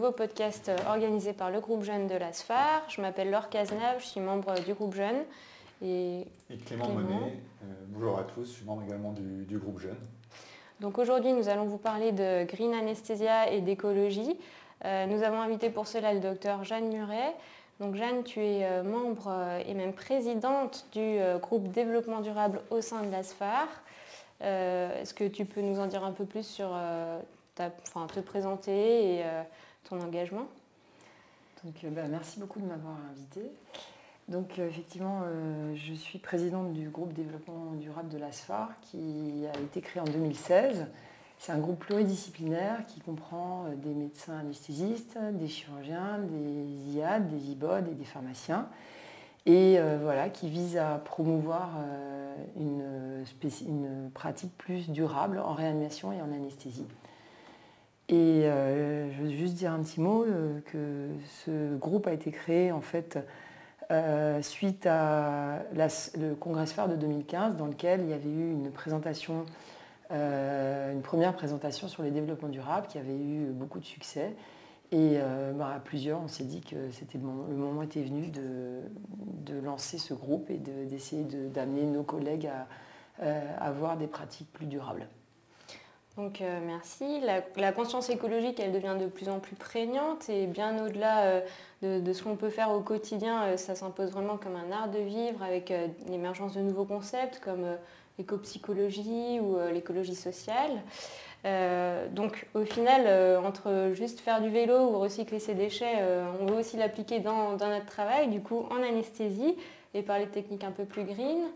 nouveau podcast organisé par le groupe Jeune de l'ASFAR. Je m'appelle Laure Cazenave, je suis membre du groupe Jeune. Et, Clément, Monet, bonjour à tous, je suis membre également du, groupe Jeune. Donc aujourd'hui, nous allons vous parler de green anesthesia et d'écologie. nous avons invité pour cela le docteur Jeanne Muret. Donc Jeanne, tu es membre et même présidente du groupe développement durable au sein de l'ASFAR. Est-ce que tu peux nous en dire un peu plus sur te présenter et euh, ton engagement. Donc, euh, bah, merci beaucoup de m'avoir invité. Donc euh, effectivement, je suis présidente du groupe développement durable de l'ASFAR qui a été créé en 2016. C'est un groupe pluridisciplinaire qui comprend des médecins anesthésistes, des chirurgiens, des IAD, des IBOD et des pharmaciens. Et voilà, qui vise à promouvoir une pratique plus durable en réanimation et en anesthésie. Et euh, je veux juste dire un petit mot euh, que ce groupe a été créé en fait euh, suite à le congrès phare de 2015 dans lequel il y avait eu une présentation, une première présentation sur les développements durables qui avait eu beaucoup de succès. Et bah, à plusieurs, on s'est dit que c'était le, moment, était venu de, lancer ce groupe et d'essayer d'amener nos collègues à avoir des pratiques plus durables. Donc euh, merci. La, conscience écologique, elle devient de plus en plus prégnante et bien au-delà euh, de, ce qu'on peut faire au quotidien, euh, ça s'impose vraiment comme un art de vivre avec l'émergence de nouveaux concepts comme l'éco-psychologie ou l'écologie sociale. donc au final, entre juste faire du vélo ou recycler ses déchets, on veut aussi l'appliquer dans, dans, notre travail, du coup en anesthésie et par les techniques un peu plus green.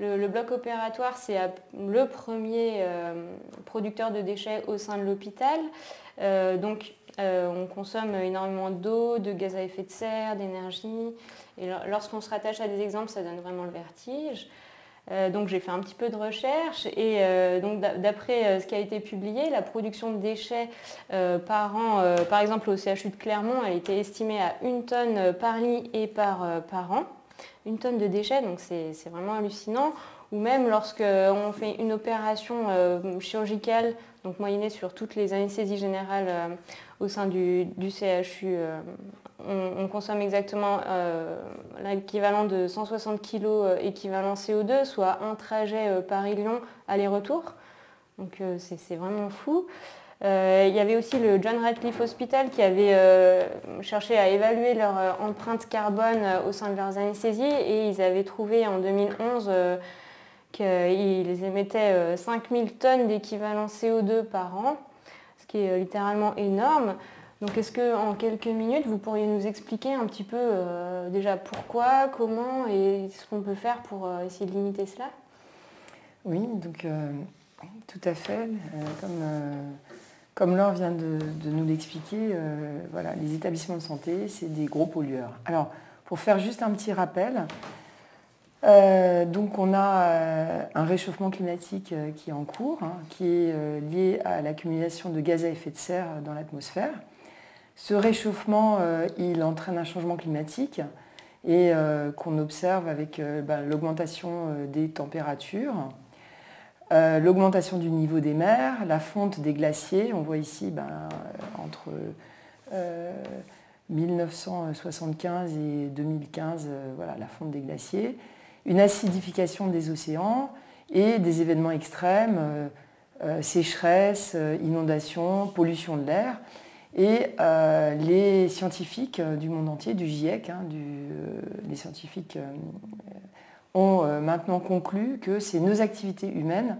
Le, bloc opératoire, c'est le premier euh, producteur de déchets au sein de l'hôpital. Euh, donc, euh, on consomme énormément d'eau, de gaz à effet de serre, d'énergie. Et lorsqu'on se rattache à des exemples, ça donne vraiment le vertige. donc j'ai fait un petit peu de recherche et donc d'après ce qui a été publié, la production de déchets par an, par exemple au CHU de Clermont, a été estimée à une tonne par lit et par, par an une tonne de déchets, donc c'est vraiment hallucinant. Ou même lorsqu'on fait une opération euh, chirurgicale, donc moyennée sur toutes les anesthésies générales euh, au sein du, CHU, euh, on, consomme exactement l'équivalent de 160 kg équivalent CO2, soit un trajet Paris-Lyon aller-retour. Donc c'est vraiment fou. Euh, il y avait aussi le John Radcliffe Hospital qui avait euh, cherché à évaluer leur euh, empreinte carbone au sein de leurs anesthésies et ils avaient trouvé en 2011 qu'ils émettaient 5000 tonnes d'équivalent CO2 par an, ce qui est littéralement énorme. Donc est-ce que en quelques minutes, vous pourriez nous expliquer un petit peu déjà pourquoi, comment et ce qu'on peut faire pour essayer de limiter cela? Oui, donc tout à fait. comme comme Laure vient de, nous l'expliquer, euh, voilà, les établissements de santé, c'est des gros pollueurs. Alors, pour faire juste un petit rappel, euh, donc on a euh, un réchauffement climatique qui est en cours, hein, qui est lié à l'accumulation de gaz à effet de serre dans l'atmosphère. Ce réchauffement, il entraîne un changement climatique et qu'on observe avec ben, l'augmentation des températures, euh, l'augmentation du niveau des mers, la fonte des glaciers. On voit ici ben, euh, entre 1975 euh, et 2015 voilà, la fonte des glaciers, une acidification des océans et des événements extrêmes, sécheresse, inondations, pollution de l'air. Et les scientifiques du monde entier, du GIEC, hein, les scientifiques ont euh, maintenant conclu que c'est nos activités humaines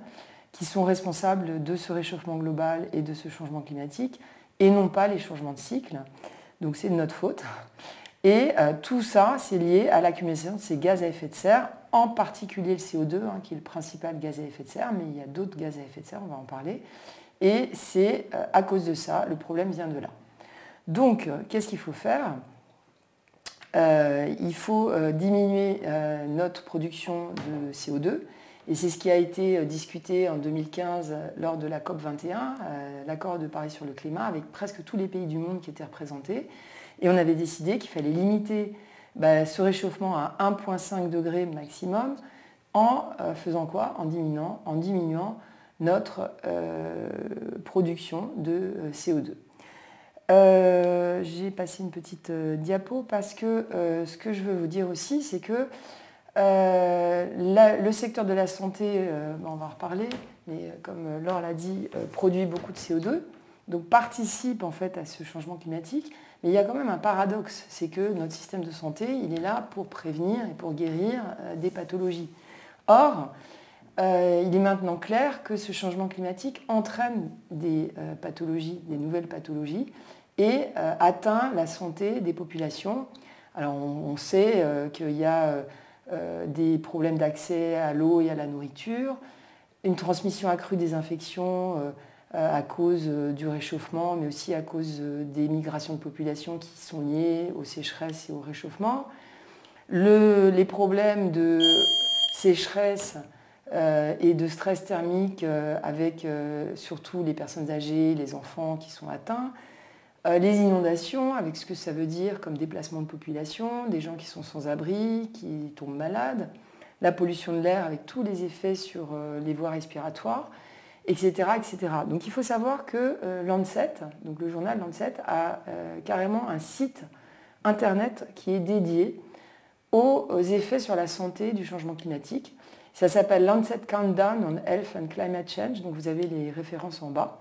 qui sont responsables de ce réchauffement global et de ce changement climatique, et non pas les changements de cycle. Donc c'est de notre faute. Et euh, tout ça, c'est lié à l'accumulation de ces gaz à effet de serre, en particulier le CO2, hein, qui est le principal gaz à effet de serre, mais il y a d'autres gaz à effet de serre, on va en parler. Et c'est euh, à cause de ça, le problème vient de là. Donc, qu'est-ce qu'il faut faire? Il faut euh, diminuer euh, notre production de CO2. Et c'est ce qui a été discuté en 2015 lors de la COP21, l'accord de Paris sur le climat, avec presque tous les pays du monde qui étaient représentés. Et on avait décidé qu'il fallait limiter bah, ce réchauffement à 1,5 degré maximum en faisant quoi? En diminuant notre production de CO2. J'ai passé une petite diapo parce que ce que je veux vous dire aussi, c'est que le secteur de la santé, on va en reparler, mais comme Laure l'a dit, produit beaucoup de CO2, donc participe en fait à ce changement climatique. Mais il y a quand même un paradoxe, c'est que notre système de santé, il est là pour prévenir et pour guérir euh, des pathologies. Or, euh, il est maintenant clair que ce changement climatique entraîne des euh, pathologies, des nouvelles pathologies, et atteint la santé des populations. Alors on, sait qu'il y a des problèmes d'accès à l'eau et à la nourriture, une transmission accrue des infections euh, à cause euh, du réchauffement, mais aussi à cause euh, des migrations de population qui sont liées aux sécheresses et au réchauffement. les problèmes de sécheresse et de stress thermique avec surtout les personnes âgées, les enfants qui sont atteints, les inondations avec ce que ça veut dire comme déplacement de population, des gens qui sont sans abri, qui tombent malades, la pollution de l'air avec tous les effets sur les voies respiratoires etc., etc. Donc il faut savoir que euh, Lancet, donc le journal Lancet, a euh, carrément un site internet qui est dédié aux, effets sur la santé du changement climatique. Ça s'appelle Lancet Countdown on Health and Climate Change, donc vous avez les références en bas.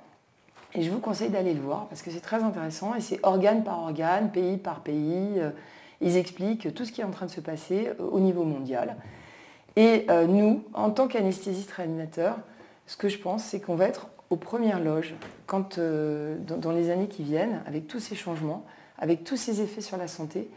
Et je vous conseille d'aller le voir parce que c'est très intéressant et c'est organe par organe, pays par pays. Euh, ils expliquent tout ce qui est en train de se passer au niveau mondial. Et nous, en tant qu'anesthésistes réanimateurs, ce que je pense, c'est qu'on va être aux premières loges quand, euh, dans, les années qui viennent, avec tous ces changements, avec tous ces effets sur la santé.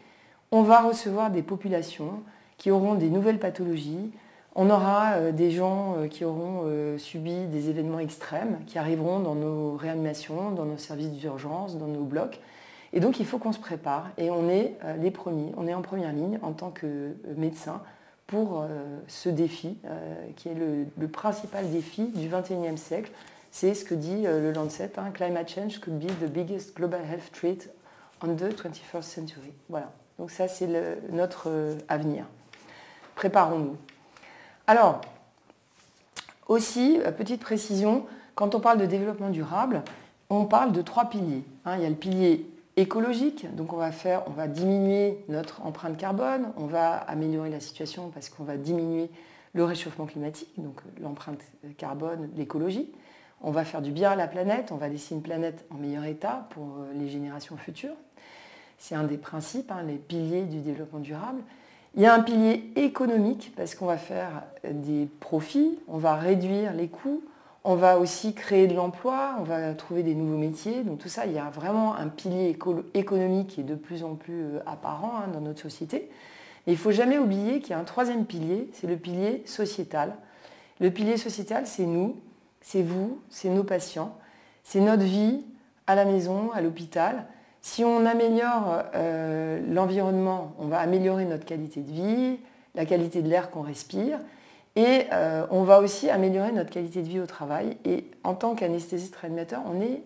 On va recevoir des populations qui auront des nouvelles pathologies. On aura euh, des gens euh, qui auront subi des événements extrêmes, qui arriveront dans nos réanimations, dans nos services d'urgence, dans nos blocs. Et donc il faut qu'on se prépare. Et on est les premiers, on est en première ligne en tant que médecin pour euh, ce défi, euh, qui est le, principal défi du 21e siècle. C'est ce que dit euh, le Lancet, hein, Climate change could be the biggest global health threat on the 21st century. Voilà, donc ça c'est notre avenir. Préparons-nous. Alors, aussi, petite précision, quand on parle de développement durable, on parle de trois piliers. Hein. Il y a le pilier écologique. Donc on va diminuer notre empreinte carbone, on va améliorer la situation parce qu'on va diminuer le réchauffement climatique, donc l'empreinte carbone, l'écologie. On va faire du bien à la planète, on va laisser une planète en meilleur état pour euh, les générations futures. C'est un des principes, hein, les piliers du développement durable. Il y a un pilier économique parce qu'on va faire des profits, on va réduire les coûts, on va aussi créer de l'emploi, on va trouver des nouveaux métiers. Donc tout ça, il y a vraiment un pilier économique qui est de plus en plus euh, apparent hein, dans notre société. Mais il ne faut jamais oublier qu'il y a un troisième pilier, c'est le pilier sociétal. Le pilier sociétal, c'est nous, c'est vous, c'est nos patients, c'est notre vie à la maison, à l'hôpital. Si on améliore euh, l'environnement, on va améliorer notre qualité de vie, la qualité de l'air qu'on respire. Et euh, on va aussi améliorer notre qualité de vie au travail. Et en tant qu'anesthésiste réanimateur, on est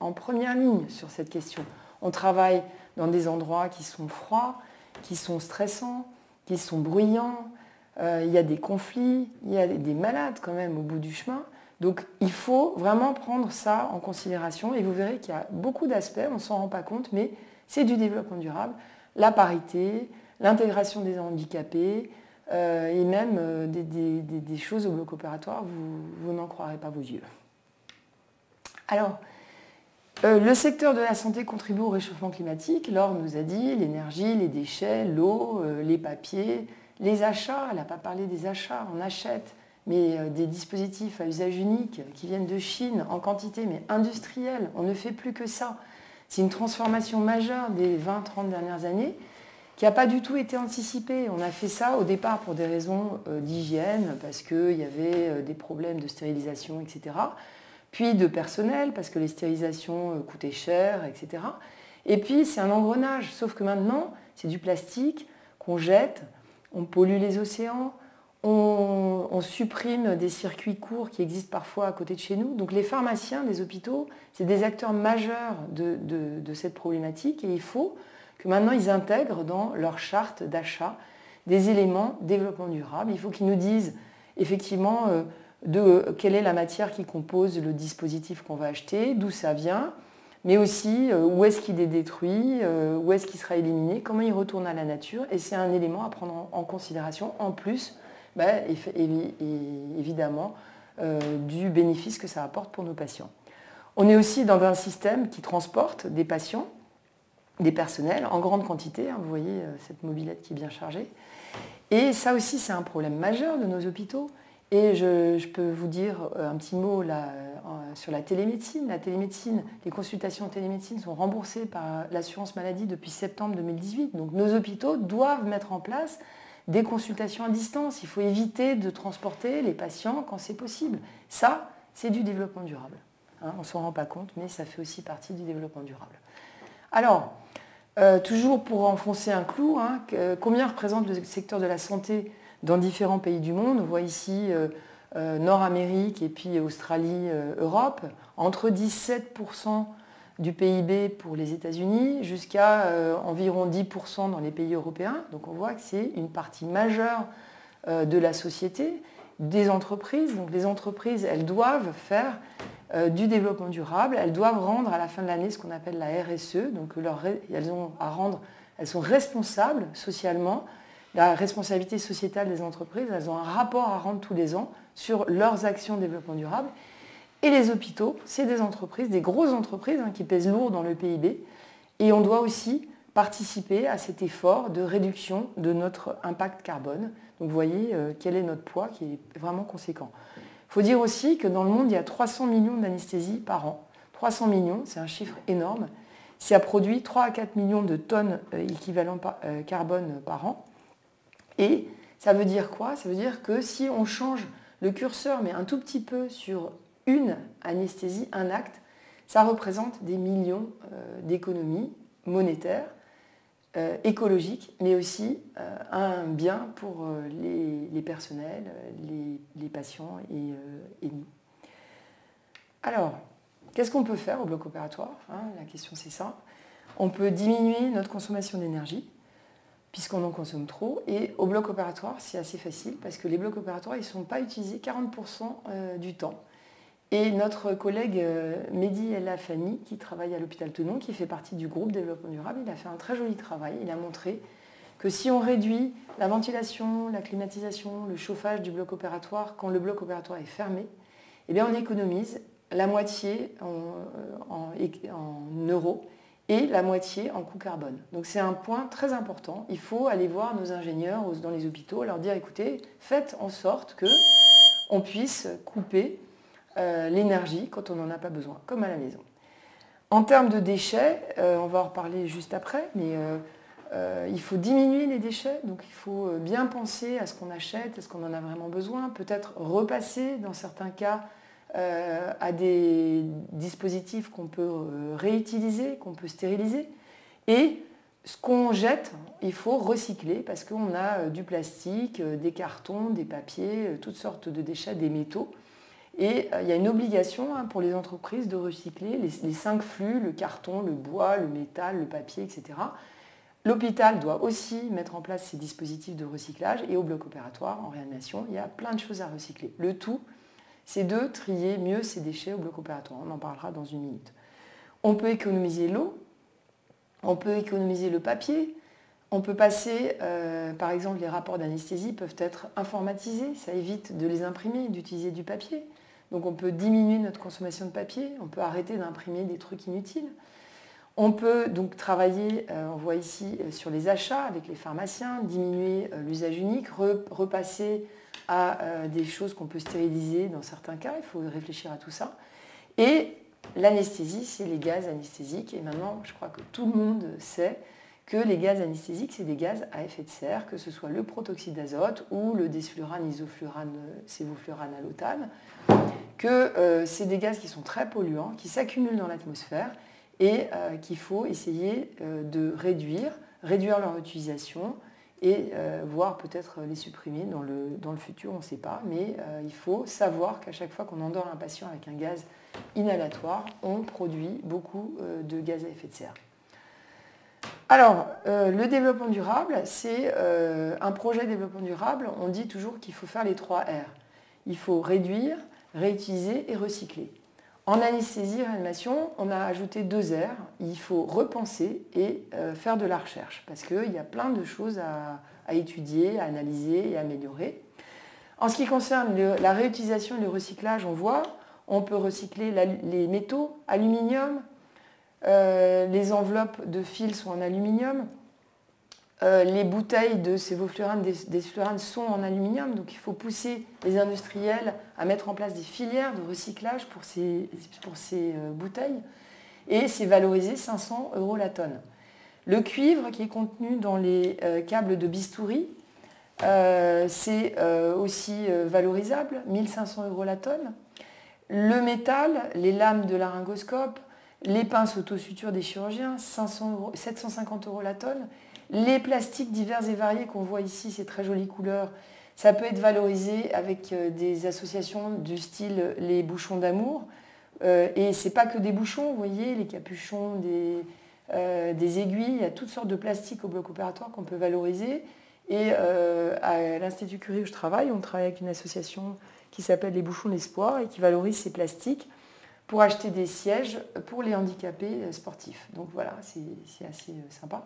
en première ligne sur cette question. On travaille dans des endroits qui sont froids, qui sont stressants, qui sont bruyants. Euh, il y a des conflits, il y a des malades quand même au bout du chemin. Donc il faut vraiment prendre ça en considération et vous verrez qu'il y a beaucoup d'aspects, on ne s'en rend pas compte, mais c'est du développement durable. La parité, l'intégration des handicapés, euh, et même euh, des, choses au bloc opératoire, vous, n'en croirez pas vos yeux. Alors, euh, le secteur de la santé contribue au réchauffement climatique. Laure nous a dit l'énergie, les déchets, l'eau, les papiers, les achats. Elle n'a pas parlé des achats, on achète, mais des dispositifs à usage unique qui viennent de Chine en quantité, mais industrielle. On ne fait plus que ça. C'est une transformation majeure des 20-30 dernières années qui n'a pas du tout été anticipé. On a fait ça au départ pour des raisons euh, d'hygiène, parce qu'il y avait euh, des problèmes de stérilisation, etc. Puis de personnel, parce que les stérilisations euh, coûtaient cher, etc. Et puis c'est un engrenage, sauf que maintenant, c'est du plastique qu'on jette, on pollue les océans, on, supprime des circuits courts qui existent parfois à côté de chez nous. Donc les pharmaciens des hôpitaux, c'est des acteurs majeurs de cette problématique et il faut que maintenant ils intègrent dans leur charte d'achat des éléments développement durable. Il faut qu'ils nous disent effectivement euh, de quelle est la matière qui compose le dispositif qu'on va acheter, d'où ça vient, mais aussi où est-ce qu'il est détruit, où est-ce qu'il sera éliminé, comment il retourne à la nature. Et c'est un élément à prendre en, considération, en plus, ben, évidemment, du bénéfice que ça apporte pour nos patients. On est aussi dans un système qui transporte des patients, des personnels en grande quantité. Hein, vous voyez cette mobilette qui est bien chargée. Et ça aussi, c'est un problème majeur de nos hôpitaux. Et je, peux vous dire euh, un petit mot là, euh, sur la télémédecine. La télémédecine, les consultations en télémédecine sont remboursées par l'assurance maladie depuis septembre 2018. Donc nos hôpitaux doivent mettre en place des consultations à distance. Il faut éviter de transporter les patients quand c'est possible. Ça, c'est du développement durable. Hein, on ne s'en rend pas compte, mais ça fait aussi partie du développement durable. Alors, euh, toujours pour enfoncer un clou, hein, combien représente le secteur de la santé dans différents pays du monde? On voit ici euh, euh, Nord-Amérique et puis Australie, Europe, entre 17% du PIB pour les États-Unis jusqu'à environ 10% dans les pays européens. Donc on voit que c'est une partie majeure de la société, des entreprises. Donc les entreprises, elles doivent faire euh, du développement durable. Elles doivent rendre à la fin de l'année ce qu'on appelle la RSE. Donc elles ont à rendre, elles sont responsables socialement. La responsabilité sociétale des entreprises, elles ont un rapport à rendre tous les ans sur leurs actions de développement durable. Et les hôpitaux, c'est des entreprises, des grosses entreprises hein, qui pèsent lourd dans le PIB. Et on doit aussi participer à cet effort de réduction de notre impact carbone. Donc vous voyez euh, quel est notre poids qui est vraiment conséquent. Il faut dire aussi que dans le monde, il y a 300 millions d'anesthésies par an. 300 millions, c'est un chiffre énorme. Ça produit 3 à 4 millions de tonnes euh, équivalent euh, carbone par an. Et ça veut dire quoi? Ça veut dire que si on change le curseur, mais un tout petit peu sur une anesthésie, un acte, ça représente des millions euh, d'économies monétaires euh, écologique, mais aussi euh, un bien pour les, personnels, les, patients et, nous. Alors, qu'est-ce qu'on peut faire au bloc opératoire hein? La question c'est ça. On peut diminuer notre consommation d'énergie, puisqu'on en consomme trop. Et au bloc opératoire, c'est assez facile, parce que les blocs opératoires, ils ne sont pas utilisés 40% du temps. Et notre collègue euh, Mehdi El Afani, qui travaille à l'hôpital Tenon, qui fait partie du groupe développement durable, il a fait un très joli travail. Il a montré que si on réduit la ventilation, la climatisation, le chauffage du bloc opératoire quand le bloc opératoire est fermé, eh bien on économise la moitié en, en euros et la moitié en coût carbone. Donc c'est un point très important. Il faut aller voir nos ingénieurs dans les hôpitaux, leur dire écoutez, faites en sorte que on puisse couper euh, l'énergie quand on n'en a pas besoin, comme à la maison. En termes de déchets, euh, on va en reparler juste après, mais euh, il faut diminuer les déchets, donc il faut bien penser à ce qu'on achète, est-ce qu'on en a vraiment besoin, peut-être repasser dans certains cas à des dispositifs qu'on peut réutiliser, qu'on peut stériliser. Et ce qu'on jette, il faut recycler parce qu'on a du plastique, des cartons, des papiers, toutes sortes de déchets, des métaux. Et euh, il y a une obligation hein, pour les entreprises de recycler les, cinq flux, le carton, le bois, le métal, le papier, etc. L'hôpital doit aussi mettre en place ces dispositifs de recyclage et au bloc opératoire, en réanimation, il y a plein de choses à recycler. Le tout, c'est de trier mieux ces déchets au bloc opératoire. On en parlera dans une minute. On peut économiser l'eau, on peut économiser le papier, on peut passer, euh, par exemple, les rapports d'anesthésie peuvent être informatisés, ça évite de les imprimer, d'utiliser du papier. Donc on peut diminuer notre consommation de papier, on peut arrêter d'imprimer des trucs inutiles. On peut donc travailler, euh, on voit ici, euh, sur les achats avec les pharmaciens, diminuer euh, l'usage unique, repasser à des choses qu'on peut stériliser dans certains cas, il faut réfléchir à tout ça. Et l'anesthésie, c'est les gaz anesthésiques. Et maintenant, je crois que tout le monde sait que les gaz anesthésiques, c'est des gaz à effet de serre, que ce soit le protoxyde d'azote ou le desflurane, isoflurane, sévoflurane, allotane que euh, c'est des gaz qui sont très polluants, qui s'accumulent dans l'atmosphère et euh, qu'il faut essayer euh, de réduire, réduire leur utilisation et voire peut-être les supprimer dans le, dans le futur, on ne sait pas. Mais il faut savoir qu'à chaque fois qu'on endort un patient avec un gaz inhalatoire, on produit beaucoup de gaz à effet de serre. Alors, le développement durable, c'est un projet de développement durable. On dit toujours qu'il faut faire les trois R. Il faut réduire, réutiliser et recycler. En anesthésie-réanimation, on a ajouté deux R. Il faut repenser et euh, faire de la recherche parce qu'il y a plein de choses à, étudier, à analyser et à améliorer. En ce qui concerne la réutilisation et le recyclage, on voit, on peut recycler les métaux, aluminium, euh, les enveloppes de fils sont en aluminium, euh, les bouteilles de ces des, sont en aluminium, donc il faut pousser les industriels à mettre en place des filières de recyclage pour ces, euh, bouteilles, et c'est valorisé 500 euros la tonne. Le cuivre qui est contenu dans les euh, câbles de bistouri, c'est aussi valorisable, 1500 euros la tonne. Le métal, les lames de laryngoscope, les pinces autosutures des chirurgiens, 750 euros la tonne. Les plastiques divers et variés qu'on voit ici, ces très jolies couleurs, ça peut être valorisé avec euh, des associations du style les bouchons d'amour. Euh, et ce n'est pas que des bouchons, vous voyez, les capuchons, des, euh, des aiguilles, il y a toutes sortes de plastiques au bloc opératoire qu'on peut valoriser. Et à l'Institut Curie où je travaille, on travaille avec une association qui s'appelle les bouchons d'espoir et qui valorise ces plastiques pour acheter des sièges pour les handicapés sportifs. Donc voilà, c'est assez sympa.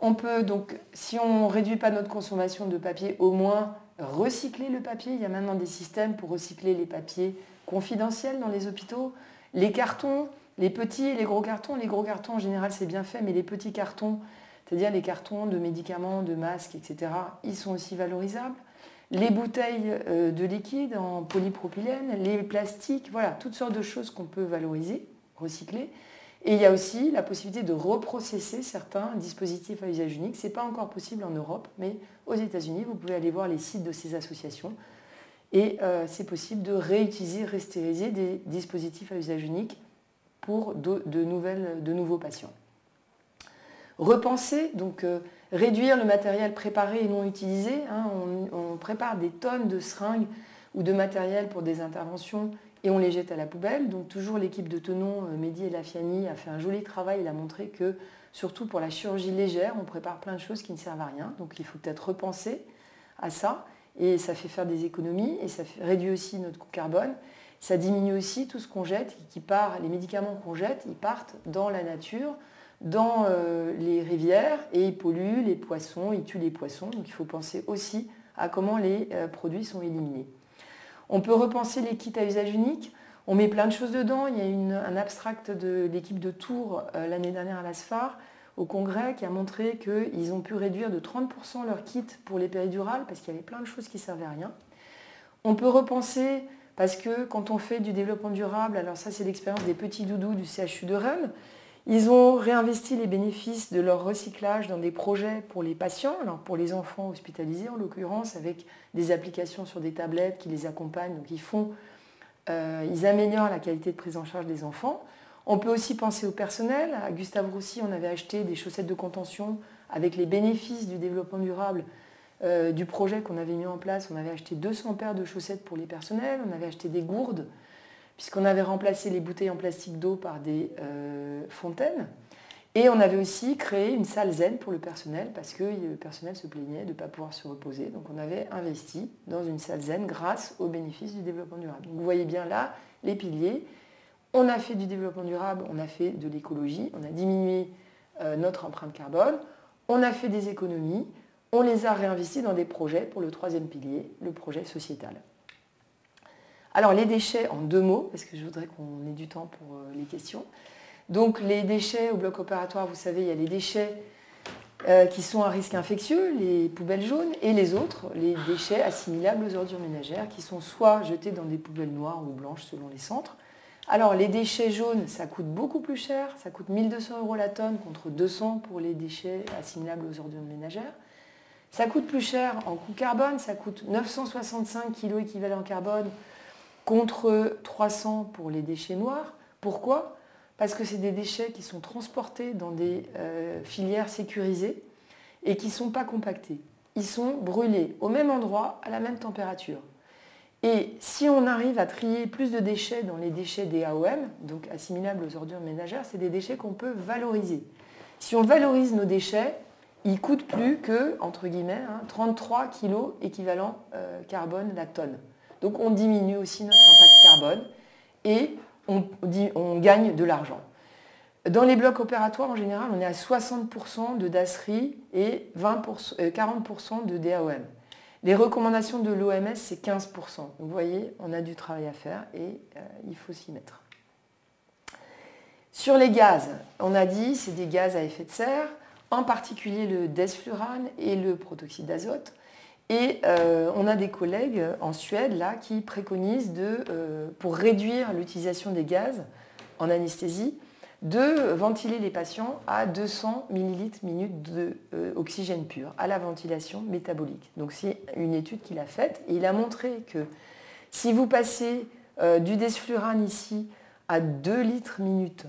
On peut donc, si on ne réduit pas notre consommation de papier, au moins recycler le papier. Il y a maintenant des systèmes pour recycler les papiers confidentiels dans les hôpitaux. Les cartons, les petits et les gros cartons. Les gros cartons, en général, c'est bien fait, mais les petits cartons, c'est-à-dire les cartons de médicaments, de masques, etc., ils sont aussi valorisables. Les bouteilles euh, de liquide en polypropylène, les plastiques, voilà, toutes sortes de choses qu'on peut valoriser, recycler. Et il y a aussi la possibilité de reprocesser certains dispositifs à usage unique. Ce n'est pas encore possible en Europe, mais aux États-Unis, vous pouvez aller voir les sites de ces associations. Et euh, c'est possible de réutiliser, restériser des dispositifs à usage unique pour de, nouvelles, de nouveaux patients. Repenser, donc euh, réduire le matériel préparé et non utilisé. Hein. on, prépare des tonnes de seringues ou de matériel pour des interventions et on les jette à la poubelle. Donc toujours l'équipe de Tenon, euh, Mehdi et Lafiani a fait un joli travail. Il a montré que surtout pour la chirurgie légère, on prépare plein de choses qui ne servent à rien. Donc il faut peut-être repenser à ça. Et ça fait faire des économies et ça réduit aussi notre coût carbone. Ça diminue aussi tout ce qu'on jette, qui part, les médicaments qu'on jette, ils partent dans la nature, dans euh, les rivières et ils polluent les poissons, ils tuent les poissons. Donc il faut penser aussi à comment les euh, produits sont éliminés. On peut repenser les kits à usage unique. On met plein de choses dedans. Il y a un abstract de l'équipe de Tours euh, l'année dernière à l'ASFAR au congrès qui a montré qu'ils ont pu réduire de 30% leur kit pour les péridurales parce qu'il y avait plein de choses qui ne servaient à rien. On peut repenser parce que quand on fait du développement durable, alors ça c'est l'expérience des petits doudous du CHU de Rennes, ils ont réinvesti les bénéfices de leur recyclage dans des projets pour les patients, pour les enfants hospitalisés en l'occurrence, avec des applications sur des tablettes qui les accompagnent. Donc ils, font, euh, ils améliorent la qualité de prise en charge des enfants. On peut aussi penser au personnel. À Gustave Roussy, on avait acheté des chaussettes de contention avec les bénéfices du développement durable euh, du projet qu'on avait mis en place. On avait acheté 200 paires de chaussettes pour les personnels, on avait acheté des gourdes puisqu'on avait remplacé les bouteilles en plastique d'eau par des euh, fontaines. Et on avait aussi créé une salle zen pour le personnel parce que le personnel se plaignait de ne pas pouvoir se reposer. Donc on avait investi dans une salle zen grâce aux bénéfices du développement durable. vous voyez bien là les piliers. On a fait du développement durable, on a fait de l'écologie, on a diminué euh, notre empreinte carbone, on a fait des économies, on les a réinvestis dans des projets pour le troisième pilier, le projet sociétal. Alors les déchets en deux mots, parce que je voudrais qu'on ait du temps pour euh, les questions. Donc les déchets au bloc opératoire, vous savez, il y a les déchets euh, qui sont à risque infectieux, les poubelles jaunes, et les autres, les déchets assimilables aux ordures ménagères, qui sont soit jetés dans des poubelles noires ou blanches selon les centres. Alors les déchets jaunes, ça coûte beaucoup plus cher, ça coûte 1200 euros la tonne contre 200 pour les déchets assimilables aux ordures ménagères. Ça coûte plus cher en coût carbone, ça coûte 965 kg équivalent carbone contre 300 pour les déchets noirs. Pourquoi? Parce que c'est des déchets qui sont transportés dans des euh, filières sécurisées et qui ne sont pas compactés. Ils sont brûlés au même endroit, à la même température. Et si on arrive à trier plus de déchets dans les déchets des AOM, donc assimilables aux ordures ménagères, c'est des déchets qu'on peut valoriser. Si on valorise nos déchets, ils coûtent plus que, entre guillemets, 33 kg équivalent euh, carbone la tonne. Donc on diminue aussi notre impact carbone et on, gagne de l'argent. Dans les blocs opératoires, en général, on est à 60% de DASRI et 40% euh, de DAOM. Les recommandations de l'OMS, c'est 15%. vous voyez, on a du travail à faire et euh, il faut s'y mettre. Sur les gaz, on a dit c'est des gaz à effet de serre, en particulier le desflurane et le protoxyde d'azote. Et euh, on a des collègues en Suède là, qui préconisent de, pour réduire l'utilisation des gaz en anesthésie, de ventiler les patients à 200 ml minute d'oxygène pur, à la ventilation métabolique. Donc c'est une étude qu'il a faite et il a montré que si vous passez euh, du desflurane ici à 2 litres minute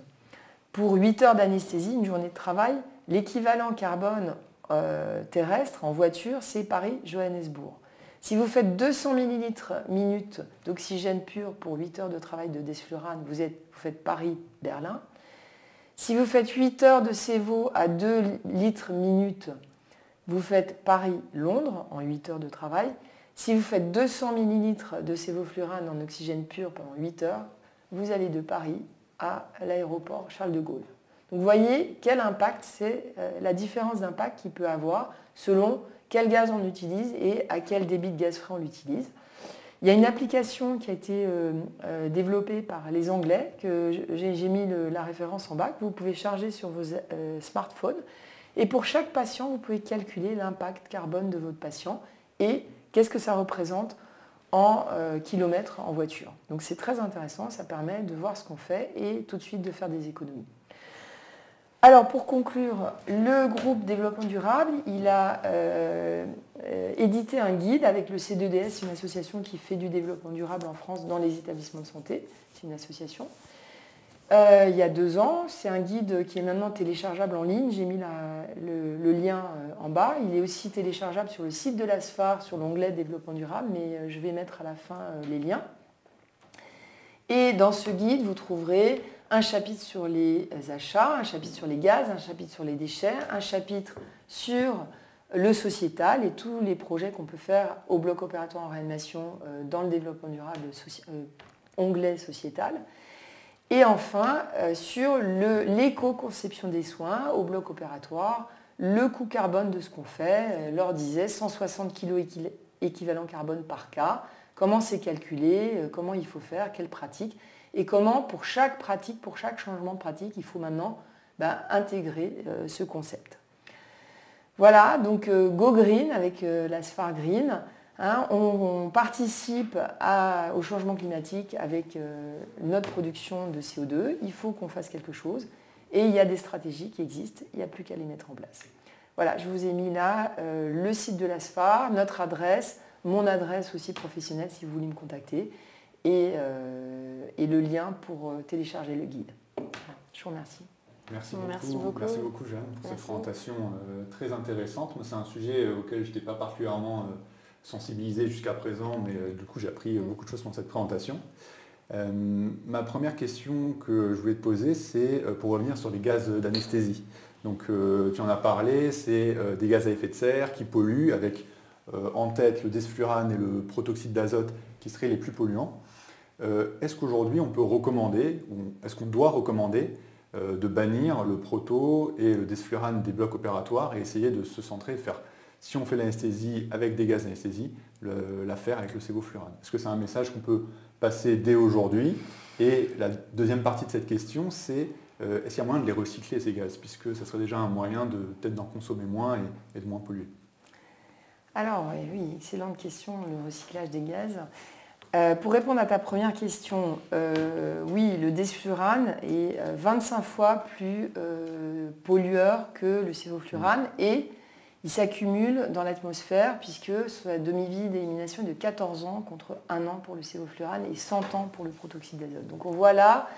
pour 8 heures d'anesthésie, une journée de travail, l'équivalent carbone euh, terrestre en voiture, c'est Paris-Johannesburg. Si vous faites 200 ml minute d'oxygène pur pour 8 heures de travail de desflurane, vous, êtes, vous faites Paris-Berlin. Si vous faites 8 heures de CEVO à 2 litres minute, vous faites Paris-Londres en 8 heures de travail. Si vous faites 200 millilitres de sévoflurane en oxygène pur pendant 8 heures, vous allez de Paris à l'aéroport Charles de Gaulle. Donc vous voyez quel impact c'est euh, la différence d'impact qu'il peut avoir selon quel gaz on utilise et à quel débit de gaz frais on l'utilise. Il y a une application qui a été euh, euh, développée par les Anglais, que j'ai mis la référence en bas, que vous pouvez charger sur vos smartphones. Et pour chaque patient, vous pouvez calculer l'impact carbone de votre patient et qu'est-ce que ça représente en kilomètres en voiture. Donc c'est très intéressant, ça permet de voir ce qu'on fait et tout de suite de faire des économies. Alors pour conclure, le groupe développement durable, il a euh, euh, édité un guide avec le C2DS, une association qui fait du développement durable en France dans les établissements de santé. C'est une association. Euh, il y a deux ans, c'est un guide qui est maintenant téléchargeable en ligne. J'ai mis le, lien en bas. Il est aussi téléchargeable sur le site de l'ASFAR, sur l'onglet développement durable, mais je vais mettre à la fin les liens. Et dans ce guide, vous trouverez un chapitre sur les achats, un chapitre sur les gaz, un chapitre sur les déchets, un chapitre sur le sociétal et tous les projets qu'on peut faire au bloc opératoire en réanimation euh, dans le développement durable euh, onglet sociétal. Et enfin, euh, sur l'éco-conception des soins au bloc opératoire, le coût carbone de ce qu'on fait, leur disait 160 kg équivalent carbone par cas, comment c'est calculé, comment il faut faire, quelles pratiques? Et comment pour chaque pratique, pour chaque changement de pratique, il faut maintenant bah, intégrer euh, ce concept. Voilà, donc euh, Go Green avec euh, la Green. Hein, on, participe au changement climatique avec notre production de CO2. Il faut qu'on fasse quelque chose. Et il y a des stratégies qui existent. Il n'y a plus qu'à les mettre en place. Voilà, je vous ai mis là le site de la SFAR, notre adresse, mon adresse aussi professionnelle si vous voulez me contacter. Euh, et, le lien pour euh, télécharger le guide. Je vous remercie. Merci beaucoup, merci beaucoup. Jeanne, pour cette présentation euh, très intéressante. C'est un sujet auquel je n'étais pas particulièrement sensibilisé jusqu'à présent, mais du coup j'ai appris beaucoup de choses dans cette présentation. ma première question que je voulais te poser, c'est pour revenir sur les gaz d'anesthésie. Donc tu en as parlé, c'est des gaz à effet de serre qui polluent avec en tête le desflurane et le protoxyde d'azote qui seraient les plus polluants. Euh, est-ce qu'aujourd'hui on peut recommander, ou est-ce qu'on doit recommander euh, de bannir le proto et le desflurane des blocs opératoires et essayer de se centrer, faire, si on fait l'anesthésie avec des gaz d'anesthésie, la faire avec le sévoflurane Est-ce que c'est un message qu'on peut passer dès aujourd'hui? Et la deuxième partie de cette question, c'est euh, est-ce qu'il y a moyen de les recycler ces gaz? Puisque ça serait déjà un moyen de peut-être d'en consommer moins et de moins polluer. Alors oui, excellente question, le recyclage des gaz. Euh, pour répondre à ta première question, euh, oui, le desflurane est 25 euh, fois plus pollueur que le sévoflurane et il s'accumule dans l'atmosphère puisque la demi-vie d'élimination est de 14 ans contre 1 an pour le sévoflurane et 100 ans pour le protoxyde d'azote. Donc on voit là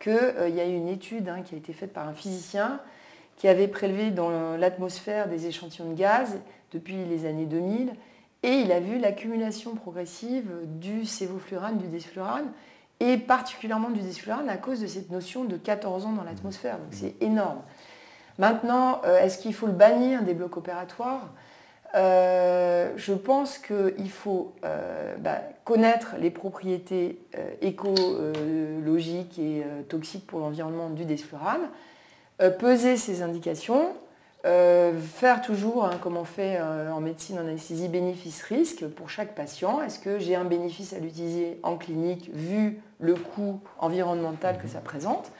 qu'il y a une étude hein, qui a été faite par un physicien qui avait prélevé dans l'atmosphère des échantillons de gaz depuis les années 2000 et il a vu l'accumulation progressive du sévoflurane, du desflurane, et particulièrement du desflurane à cause de cette notion de 14 ans dans l'atmosphère. Donc c'est énorme. Maintenant, euh, est-ce qu'il faut le bannir des blocs opératoires? Je pense qu'il faut bah, connaître les propriétés écologiques et toxiques pour l'environnement du desflurane, peser ces indications, euh, faire toujours, hein, comme on fait euh, en médecine, en anesthésie, bénéfice-risque pour chaque patient. Est-ce que j'ai un bénéfice à l'utiliser en clinique vu le coût environnemental que ça présente?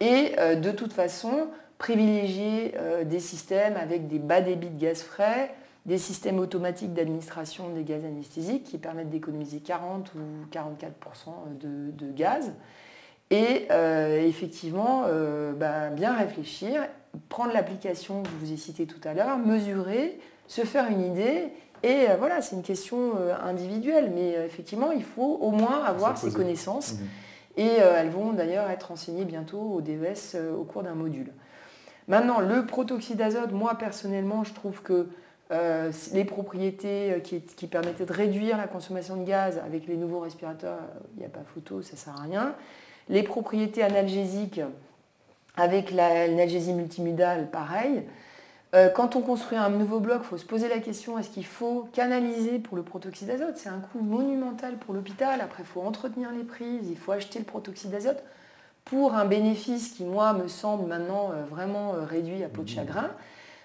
Et euh, de toute façon, privilégier des systèmes avec des bas débits de gaz frais, des systèmes automatiques d'administration des gaz anesthésiques qui permettent d'économiser 40 ou 44% de, gaz. Et effectivement, bah, bien réfléchir prendre l'application que je vous ai citée tout à l'heure, mesurer, se faire une idée. Et euh, voilà, c'est une question euh, individuelle, mais euh, effectivement, il faut au moins avoir ces connaissances. Mhm. Et elles vont d'ailleurs être enseignées bientôt au DES au cours d'un module. Maintenant, le protoxyde d'azote, moi personnellement, je trouve que les propriétés qui, qui, permettaient de réduire la consommation de gaz avec les nouveaux respirateurs, il n'y a pas photo, ça ne sert à rien. Les propriétés analgésiques, avec l'analgésie multimodale, pareil. Euh, quand on construit un nouveau bloc, il faut se poser la question est-ce qu'il faut canaliser pour le protoxyde d'azote? C'est un coût monumental pour l'hôpital. Après, il faut entretenir les prises, il faut acheter le protoxyde d'azote pour un bénéfice qui, moi, me semble maintenant euh, vraiment euh, réduit à peau de mmh. chagrin.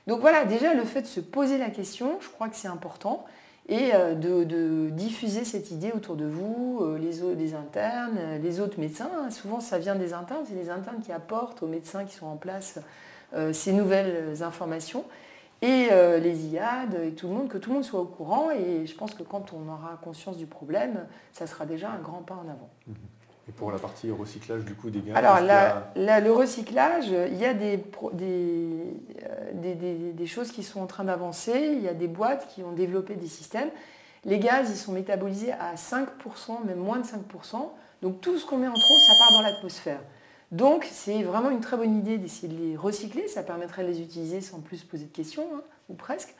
Donc voilà, déjà, le fait de se poser la question, je crois que c'est important et euh, de, diffuser cette idée autour de vous, euh, les, internes, euh, les autres médecins. Hein. Souvent, ça vient des internes, c'est les internes qui apportent aux médecins qui sont en place ces nouvelles informations. Et les IAD, et tout le monde, que tout le monde soit au courant. Et je pense que quand on aura conscience du problème, ça sera déjà un grand pas en avant. Mmh. Et pour la partie recyclage du coup des gaz Alors le recyclage, il y a des, des, choses qui sont en train d'avancer, il y a des boîtes qui ont développé des systèmes. Les gaz, ils sont métabolisés à 5%, même moins de 5%. Donc tout ce qu'on met en trop, ça part dans l'atmosphère. Donc c'est vraiment une très bonne idée d'essayer de les recycler, ça permettrait de les utiliser sans plus poser de questions, hein, ou presque.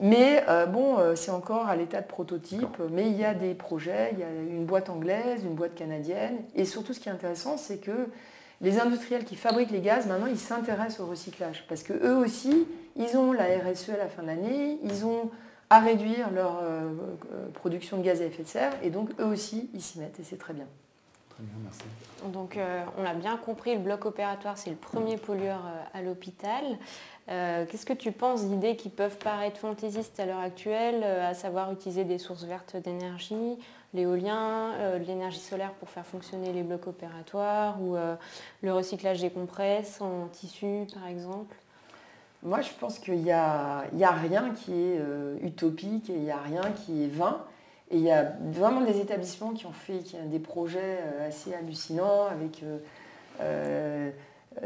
Mais euh, bon, euh, c'est encore à l'état de prototype, mais il y a des projets, il y a une boîte anglaise, une boîte canadienne, et surtout ce qui est intéressant, c'est que les industriels qui fabriquent les gaz, maintenant, ils s'intéressent au recyclage, parce que eux aussi, ils ont la RSE à la fin de l'année, ils ont à réduire leur euh, production de gaz à effet de serre, et donc eux aussi, ils s'y mettent, et c'est très bien. Très bien, merci. Donc on a bien compris, le bloc opératoire, c'est le premier pollueur à l'hôpital. Euh, qu'est-ce que tu penses d'idées qui peuvent paraître fantaisistes à l'heure actuelle, euh, à savoir utiliser des sources vertes d'énergie, l'éolien, euh, de l'énergie solaire pour faire fonctionner les blocs opératoires ou le recyclage des compresses en tissu par exemple? Moi je pense qu'il n'y a, a, rien qui est utopique et il n'y a rien qui est vain. Et il y a vraiment des établissements qui ont fait qui des projets assez hallucinants avec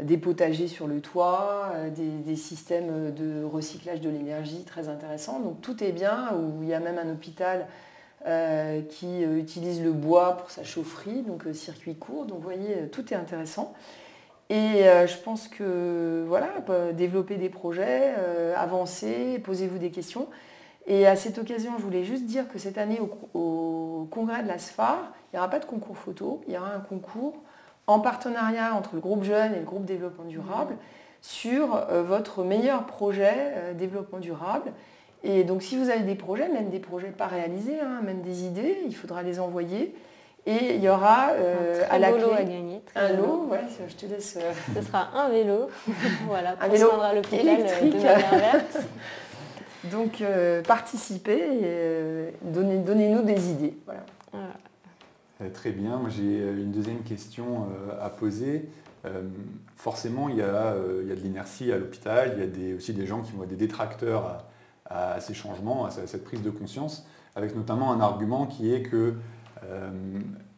des potagers sur le toit, euh, des, systèmes de recyclage de l'énergie très intéressants. Donc tout est bien, où il y a même un hôpital euh, qui euh, utilise le bois pour sa chaufferie, donc circuit court. Donc vous voyez, tout est intéressant. Et je pense que voilà, développer des projets, avancer, posez-vous des questions. Et à cette occasion, je voulais juste dire que cette année, au, au congrès de la SFAR, il n'y aura pas de concours photo, il y aura un concours en partenariat entre le groupe jeune et le groupe développement durable sur euh, votre meilleur projet euh, développement durable. Et donc si vous avez des projets, même des projets pas réalisés, hein, même des idées, il faudra les envoyer. Et il y aura euh, à la clé à gagner, un lot. Ouais, je te laisse. Ce sera un vélo, voilà, pour un vélo se rendre à électrique. verte. Donc participez et donnez-nous des idées. Voilà. Euh, très bien. Moi, j'ai euh, une deuxième question euh, à poser. forcément, il y, a, de l'inertie à l'hôpital, il y a aussi des gens qui vont être des détracteurs à, ces changements, à cette prise de conscience, avec notamment un argument qui est que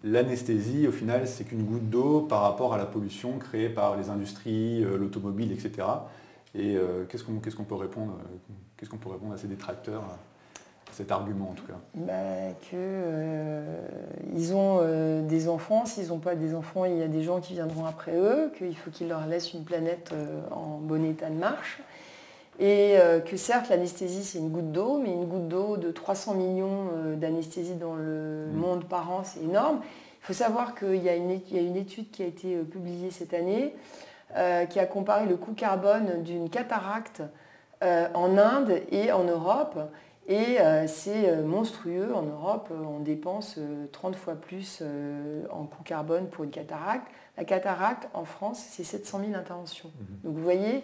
l'anesthésie, au final, c'est qu'une goutte d'eau par rapport à la pollution créée par les industries, l'automobile, etc. Et qu'est-ce qu'on peut répondre Qu'est-ce qu'on peut répondre à ces détracteurs cet argument en tout cas bah, Qu'ils euh, ont euh, des enfants, s'ils n'ont pas des enfants, il y a des gens qui viendront après eux, qu'il faut qu'ils leur laissent une planète euh, en bon état de marche. Et que certes, l'anesthésie, c'est une goutte d'eau, mais une goutte d'eau de 300 millions d'anesthésie dans le mmh. monde par an, c'est énorme. Il faut savoir qu'il y, y, a une étude qui a été publiée cette année qui a comparé le coût carbone d'une cataracte en Inde et en Europe. Et c'est monstrueux. En Europe, on dépense 30 fois plus en coût carbone pour une cataracte. La cataracte, en France, c'est 700 000 interventions. Mhm. Donc vous voyez,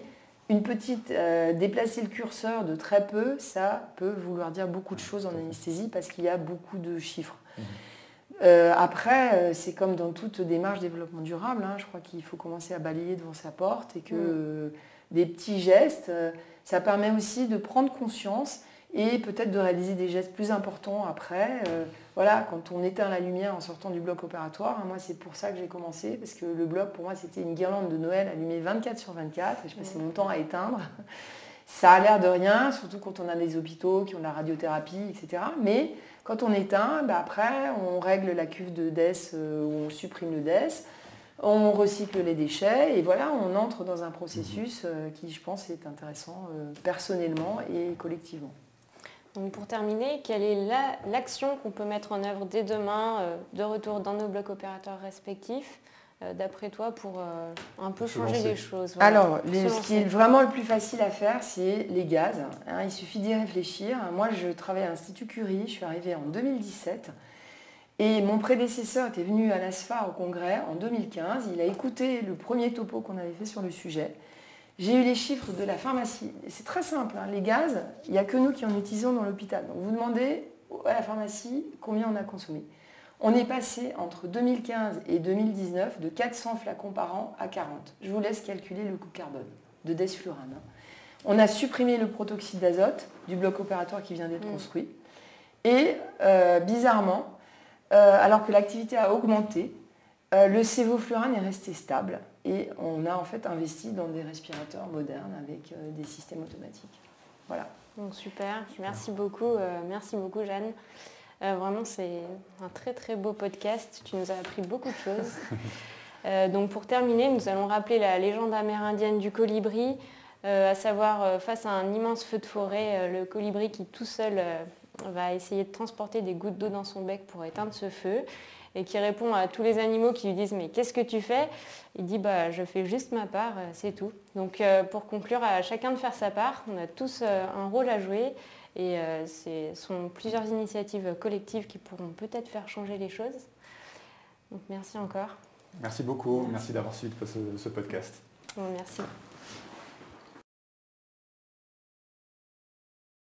une petite, déplacer le curseur de très peu, ça peut vouloir dire beaucoup de choses en anesthésie parce qu'il y a beaucoup de chiffres. Mhm. Euh, après, euh, c'est comme dans toute démarche développement durable, hein. je crois qu'il faut commencer à balayer devant sa porte et que euh, des petits gestes, ça permet aussi de prendre conscience et peut-être de réaliser des gestes plus importants après. voilà, quand on éteint la lumière en sortant du bloc opératoire, hein, moi c'est pour ça que j'ai commencé, parce que le bloc pour moi c'était une guirlande de Noël allumée 24 sur 24, et je passais mon temps à éteindre. Ça a l'air de rien, surtout quand on a des hôpitaux qui ont de la radiothérapie, etc. Mais quand on éteint, bah, après, on règle la cuve de DES, euh, on supprime le DES, on recycle les déchets et voilà, on entre dans un processus euh, qui, je pense, est intéressant euh, personnellement et collectivement. Donc pour terminer, quelle est l'action qu'on peut mettre en œuvre dès demain, de retour dans nos blocs opérateurs respectifs euh, d'après toi, pour euh, un peu changer les choses Alors, ce qui est vraiment le plus facile à faire, c'est les gaz. Hein. il suffit d'y réfléchir. Moi, je travaille à l'Institut Curie, je suis arrivée en 2017. Et mon prédécesseur était venu à l'ASFA au congrès en 2015. Il a écouté le premier topo qu'on avait fait sur le sujet. J'ai eu les chiffres de la pharmacie. C'est très simple, hein. les gaz, il n'y a que nous qui en utilisons dans l'hôpital. Donc vous demandez à la pharmacie combien on a consommé. On est passé entre 2015 et 2019 de 400 flacons par an à 40. Je vous laisse calculer le coût carbone de desflurane. Hein. On a supprimé le protoxyde d'azote du bloc opératoire qui vient d'être mm. construit. Et euh, bizarrement, alors que l'activité a augmenté, euh, le sévoflurane est resté stable et on a en fait investi dans des respirateurs modernes avec des systèmes automatiques. Voilà. Donc super, merci beaucoup, merci beaucoup Jeanne. Euh, vraiment, c'est un très très beau podcast. Tu nous as appris beaucoup de choses. Euh, donc pour terminer, nous allons rappeler la légende amérindienne du colibri, euh, à savoir face à un immense feu de forêt, le colibri qui tout seul va essayer de transporter des gouttes d'eau dans son bec pour éteindre ce feu et qui répond à tous les animaux qui lui disent mais qu'est-ce que tu fais? Il dit bah je fais juste ma part, c'est tout. Donc pour conclure à chacun de faire sa part, on a tous un rôle à jouer et euh, ce sont plusieurs initiatives collectives qui pourront peut-être faire changer les choses. Donc merci encore. Merci beaucoup, merci, d'avoir suivi ce, podcast. merci.